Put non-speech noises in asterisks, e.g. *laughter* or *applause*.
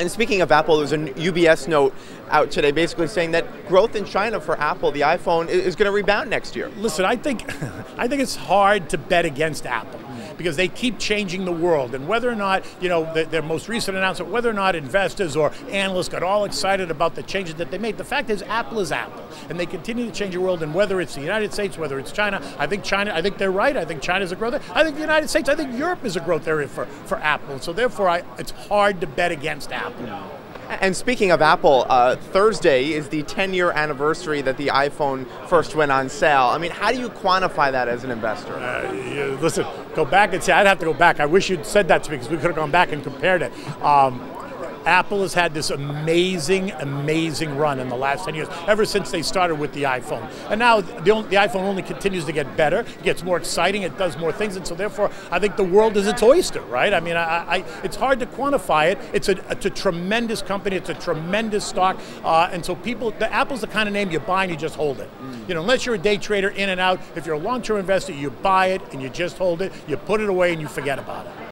And speaking of Apple, there's a UBS note out today basically saying that growth in China for Apple, the iPhone, is going to rebound next year. Listen, I think, *laughs* I think it's hard to bet against Apple because they keep changing the world. And whether or not, you know, the, their most recent announcement, whether or not investors or analysts got all excited about the changes that they made, the fact is Apple is Apple. And they continue to change the world. And whether it's the United States, whether it's China, I think China, I think they're right. I think China's a growth area. I think the United States, I think Europe is a growth area for, for Apple. So therefore, I, it's hard to bet against Apple. And speaking of Apple, uh, Thursday is the 10 year anniversary that the iPhone first went on sale. I mean, how do you quantify that as an investor? Uh, yeah, listen, go back and say, I'd have to go back. I wish you'd said that to me because we could have gone back and compared it. Um, Apple has had this amazing, amazing run in the last 10 years, ever since they started with the iPhone. And now the, only, the, iPhone only continues to get better, it gets more exciting, it does more things, and so therefore I think the world is its oyster, right? I mean, I, I, it's hard to quantify it. It's a, it's a tremendous company, it's a tremendous stock, uh, and so people, the Apple's the kind of name you buy and you just hold it. Mm. You know, unless you're a day trader in and out, if you're a long-term investor, you buy it and you just hold it, you put it away and you forget about it.